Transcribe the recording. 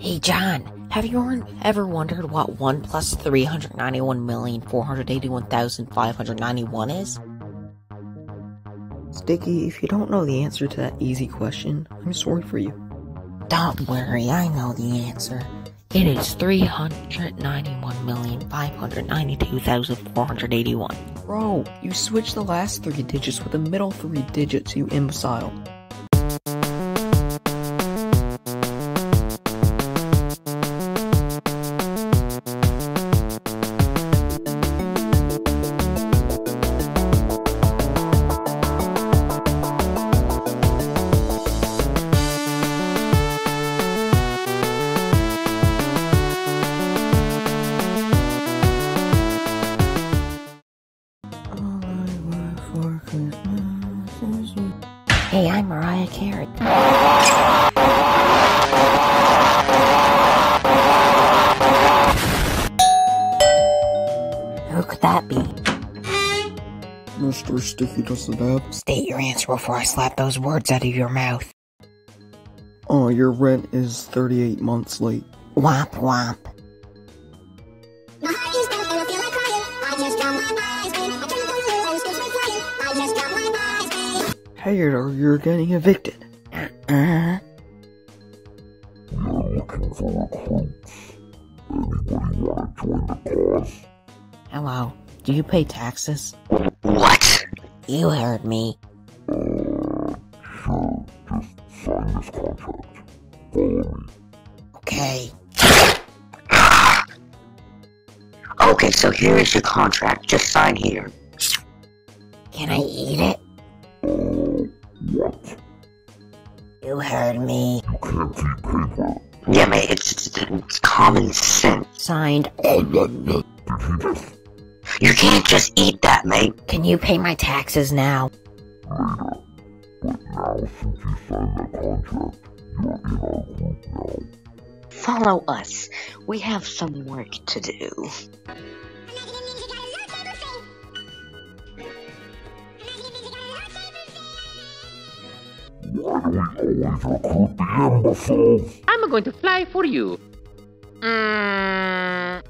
Hey, John, have you ever wondered what 1 plus 391,481,591 is? Sticky, if you don't know the answer to that easy question, I'm sorry for you. Don't worry, I know the answer. It is 391,592,481. Bro, you switched the last three digits with the middle three digits, you imbecile. Hey, I'm Mariah Carey. Who could that be? Mr. Sticky does the dab. State your answer before I slap those words out of your mouth. Oh, your rent is 38 months late. Womp womp. Eyes, babe. Hey, you're, you're getting evicted. We're looking for recruits. Anybody want to join the cause? hello. Do you pay taxes? What? You heard me. Uh, sure, just sign this contract. Follow me. Okay. Okay, so here is your contract. Just sign here. Can I eat it? Heard me. You can't keep paper. Yeah, mate, it's, it's, it's common sense. Signed. Did he just You can't just eat that, mate. Can you pay my taxes now? later? But now, since you signed that contract, you're in our group now. Follow us. We have some work to do. Why do we always recruit the imbeciles? I'm going to fly for you. Mm.